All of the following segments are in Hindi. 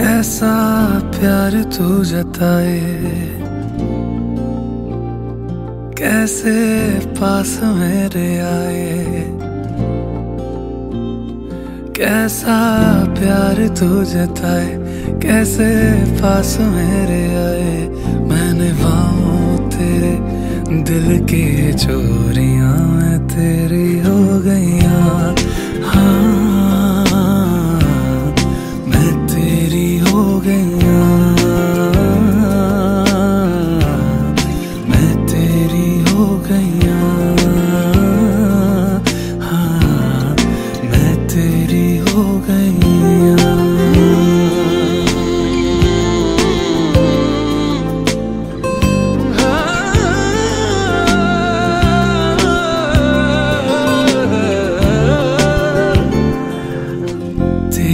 कैसा प्यार तू जताए। कैसे पास मेरे आए। कैसा प्यार तू जताए। कैसे पास मेरे आए। मैंने पाऊँ तेरे दिल की चोरियाँ तेरी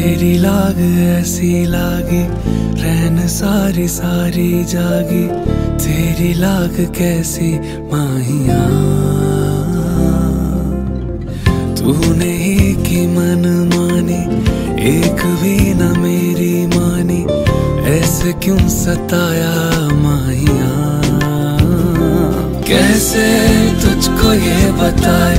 तेरी लाग, ऐसी लागी, रहन सारी सारी जागी, तेरी लाग कैसी माहिया? तूने ही की मन मानी, एक भी न मेरी मानी, ऐसे क्यों सताया माहिया? कैसे तुझको ये बताए